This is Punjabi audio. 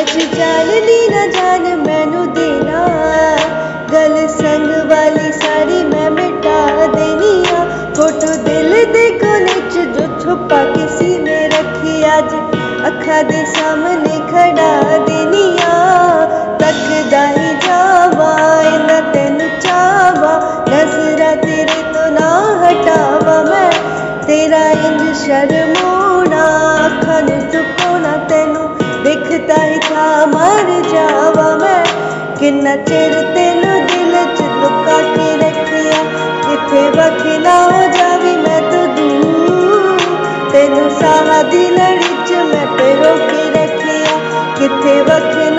ਅੱਜ ਚੱਲ ਜਾਣਦੀ ਨਾ ਜਾਣ ਮੈਨੂੰ ਦੇਣਾ। ਗਲ ਸੰਗ ਵਾਲੀ ਸਾਰੀ ਮੈਂ ਮਿਟਾ ਦੇਣੀ ਆ ਫੋਟੋ ਦਿਲ ਦੇ ਕੋਨੇ ਚ ਜੋ ਛੁਪਾ ਕੇ ਸੀਨੇ ਰੱਖੀ ਅੱਜ। ਅੱਖਾਂ ਦੇ ਸਾਹਮਣੇ ਖੜਾ ਦੇਣੀ ਆ ਤੱਕਦਾ ਹੀ ਜਾਵਾ ਇਹਨਾਂ ਤੈਨੂੰ ਚਾਵਾ ਨਜ਼ਰਾਂ ਤੇਰੇ ਤੋਂ ਨਾ ਹਟਾਵਾ ਮੈਂ। ਤੇਰਾ ਇੰਜ ਸ਼ਰਮੋਣਾ, ਅੱਖਾਂ ਨੂੰ ਚੁੱਕੋਣਾ ਦਿਖਦਾ ਮਰ ਜਾਵਾਂ ਮੈਂ। ਕਿੰਨਾ ਚਿਰ ਤੈਨੂੰ ਦਿਲ ਚ ਲੁਕਾ ਕੇ ਰੱਖਿਆ, ਕਿੱਥੇ ਵਖੀ ਨਾ ਹੋ ਜਾਵੀ ਮੈਂ ਤੂੰ। ਦੂਰ ਤੈਨੂੰ ਸਾਰਾ ਦਿਨ ਲੜੀ ਚ ਮੈਂ ਪਿਰੋ ਕੇ ਰੱਖਿਆ, ਕਿੱਥੇ ਵਖੀ